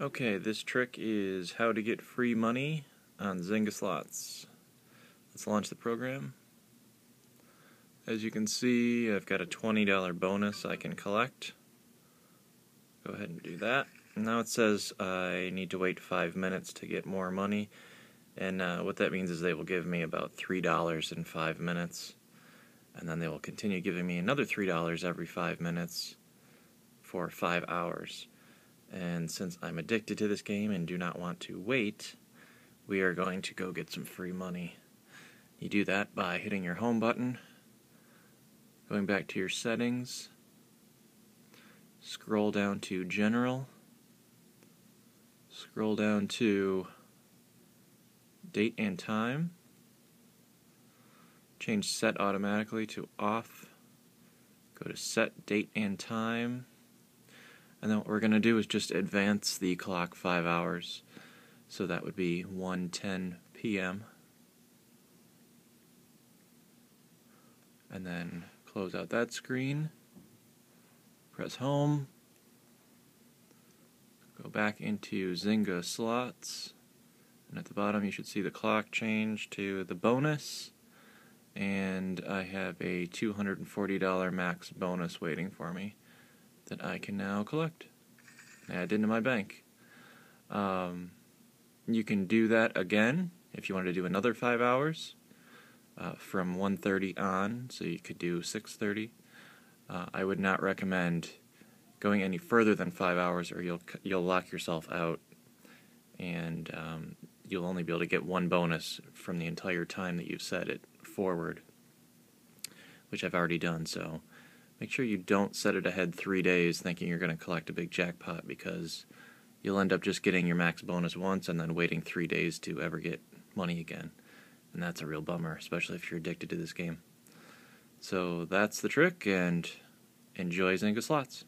Okay, this trick is how to get free money on Zynga slots. Let's launch the program. As you can see, I've got a $20 bonus I can collect. Go ahead and do that. Now it says I need to wait five minutes to get more money, and uh, what that means is they will give me about $3 in five minutes, and then they will continue giving me another $3 every five minutes for five hours. And since I'm addicted to this game and do not want to wait, we are going to go get some free money. You do that by hitting your home button, going back to your settings, scroll down to general, scroll down to date and time, change set automatically to off, go to set date and time and then what we're going to do is just advance the clock five hours. So that would be 1:10 p.m. And then close out that screen. Press home. Go back into Zynga slots. And at the bottom you should see the clock change to the bonus. And I have a $240 max bonus waiting for me that I can now collect. And add into my bank. Um, you can do that again if you wanted to do another five hours uh, from 1:30 on. So you could do 6:30. Uh, I would not recommend going any further than five hours, or you'll you'll lock yourself out, and um, you'll only be able to get one bonus from the entire time that you've set it forward, which I've already done. So Make sure you don't set it ahead three days thinking you're going to collect a big jackpot because you'll end up just getting your max bonus once and then waiting three days to ever get money again. And that's a real bummer, especially if you're addicted to this game. So that's the trick, and enjoy Zynga Slots.